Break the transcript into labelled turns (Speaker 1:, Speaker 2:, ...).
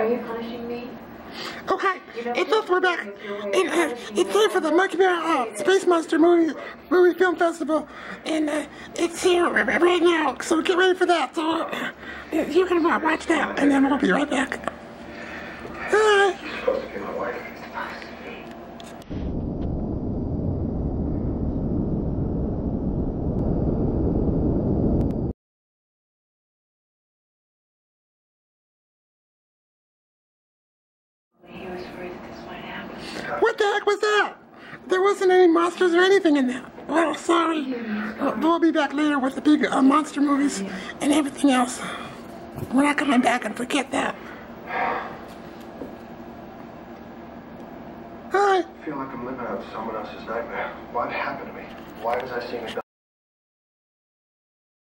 Speaker 1: Are you punishing me?
Speaker 2: Okay, it's us, we're back. And, uh, it's here for the Monkey Bear uh, Space Monster movie movie film festival, and uh, it's here right now. So get ready for that. So uh, you can watch that, and then we'll be right back. Bye. What the heck was that? There wasn't any monsters or anything in there. Well, sorry. Uh, we'll be back later with the big uh, monster movies and everything else. We're not coming back and forget that. Hi.
Speaker 3: I feel like I'm living out someone else's nightmare. What happened to me? Why was I seeing a